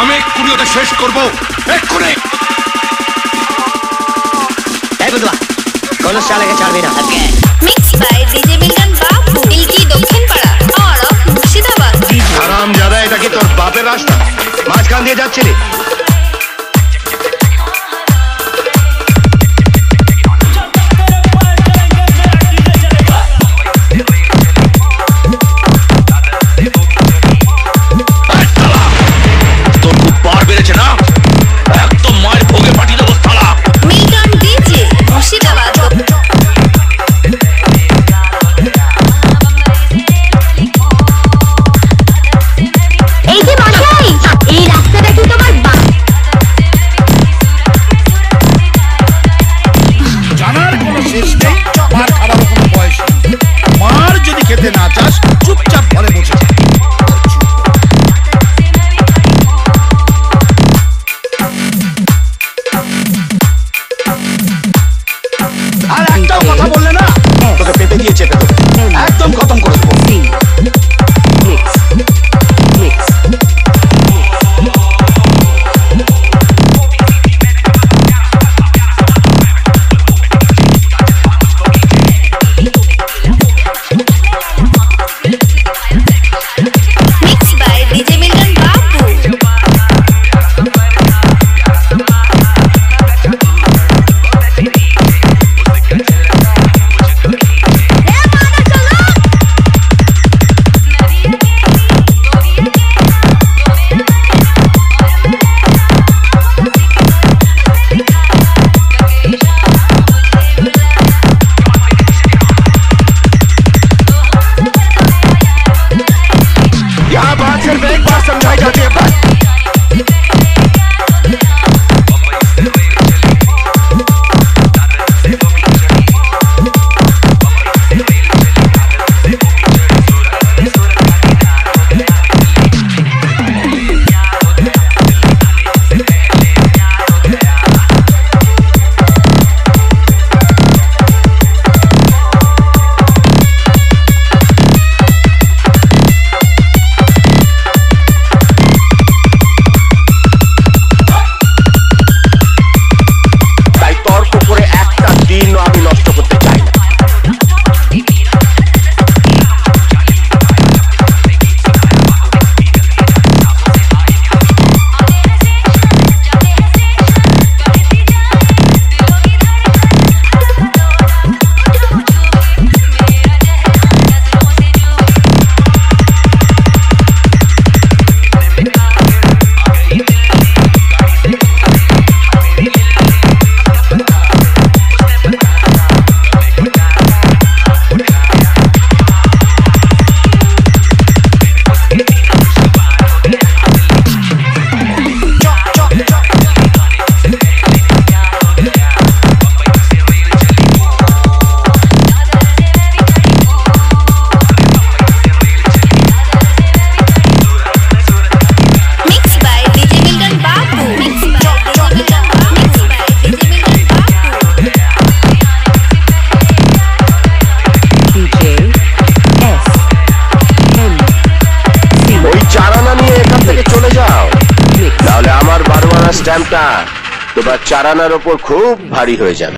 আমি এক্ষুনি ওদের শেষ করব। এক্ষুনি। এই কোন শালাকে ছাড়বি না। মিক্স বাই ডিজে মিলন বাপু দিলকি দক্ষিণ পাড়া আর মুর্শিদাবাদ। আরাম জাদা এটা কি তোর বাপের রাস্তা? মাঝখান দিয়ে যাচ্ছিলি? একটাও কথা বললে না তোকে পেটে দিয়ে চেপে দেবো একদম খতম করে দেবো ল্যাম্পটা তোমার চারানার ওপর খুব ভারী হয়ে যাবে।